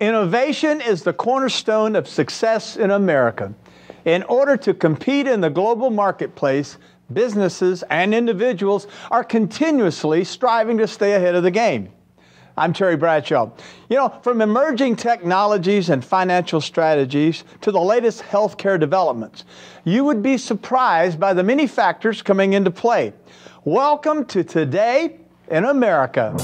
Innovation is the cornerstone of success in America. In order to compete in the global marketplace, businesses and individuals are continuously striving to stay ahead of the game. I'm Terry Bradshaw. You know, from emerging technologies and financial strategies to the latest healthcare developments, you would be surprised by the many factors coming into play. Welcome to Today in America.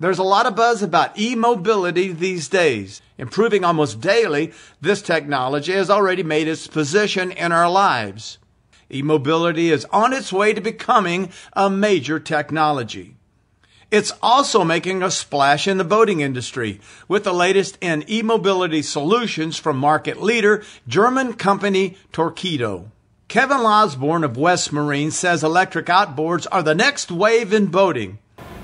There's a lot of buzz about e-mobility these days. Improving almost daily, this technology has already made its position in our lives. E-mobility is on its way to becoming a major technology. It's also making a splash in the boating industry with the latest in e-mobility solutions from market leader German company Torqeedo. Kevin Losborn of West Marine says electric outboards are the next wave in boating.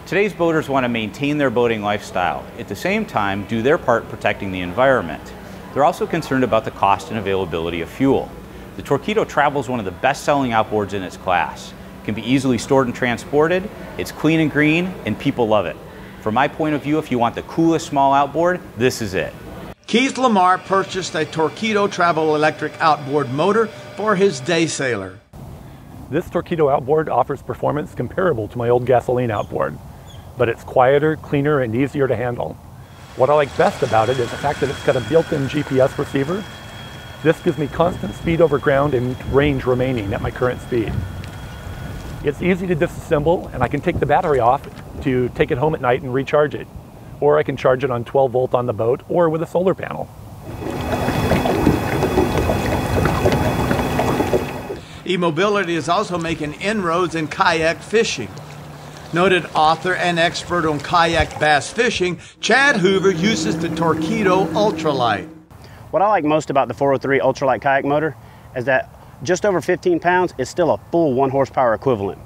Today's boaters want to maintain their boating lifestyle, at the same time do their part protecting the environment. They're also concerned about the cost and availability of fuel. The Torqeedo Travel is one of the best-selling outboards in its class. It can be easily stored and transported, it's clean and green, and people love it. From my point of view, if you want the coolest small outboard, this is it. Keith Lamar purchased a Torqeedo Travel electric outboard motor for his day sailor. This Torqeedo outboard offers performance comparable to my old gasoline outboard but it's quieter, cleaner, and easier to handle. What I like best about it is the fact that it's got a built-in GPS receiver. This gives me constant speed over ground and range remaining at my current speed. It's easy to disassemble and I can take the battery off to take it home at night and recharge it. Or I can charge it on 12 volt on the boat or with a solar panel. E-mobility is also making inroads in kayak fishing. Noted author and expert on kayak bass fishing, Chad Hoover uses the Torqeedo Ultralight. What I like most about the 403 Ultralight kayak motor is that just over 15 pounds is still a full one horsepower equivalent.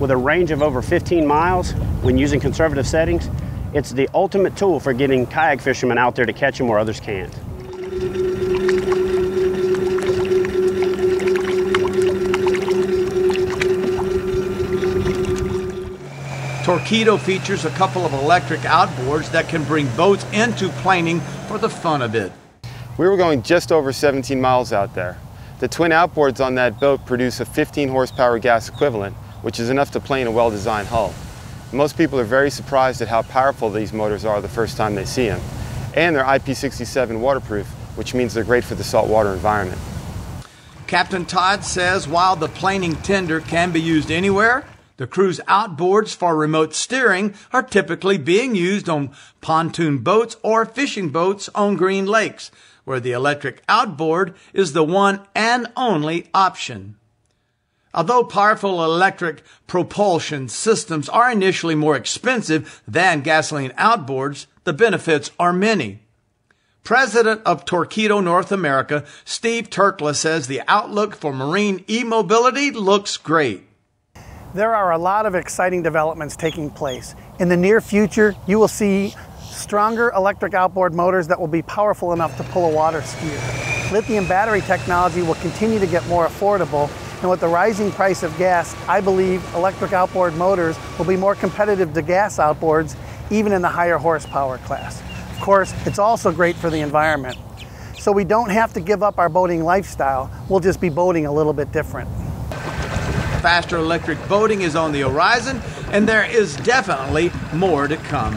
With a range of over 15 miles when using conservative settings, it's the ultimate tool for getting kayak fishermen out there to catch them where others can't. Torqeedo features a couple of electric outboards that can bring boats into planing for the fun of it. We were going just over 17 miles out there. The twin outboards on that boat produce a 15 horsepower gas equivalent, which is enough to plane a well-designed hull. Most people are very surprised at how powerful these motors are the first time they see them. And they're IP67 waterproof, which means they're great for the saltwater environment. Captain Todd says while the planing tender can be used anywhere, the Cruise outboards for remote steering are typically being used on pontoon boats or fishing boats on green lakes, where the electric outboard is the one and only option. Although powerful electric propulsion systems are initially more expensive than gasoline outboards, the benefits are many. President of Torqeedo North America, Steve Turkla says the outlook for marine e-mobility looks great. There are a lot of exciting developments taking place. In the near future, you will see stronger electric outboard motors that will be powerful enough to pull a water skier. Lithium battery technology will continue to get more affordable, and with the rising price of gas, I believe electric outboard motors will be more competitive to gas outboards, even in the higher horsepower class. Of course, it's also great for the environment. So we don't have to give up our boating lifestyle, we'll just be boating a little bit different faster electric boating is on the horizon, and there is definitely more to come.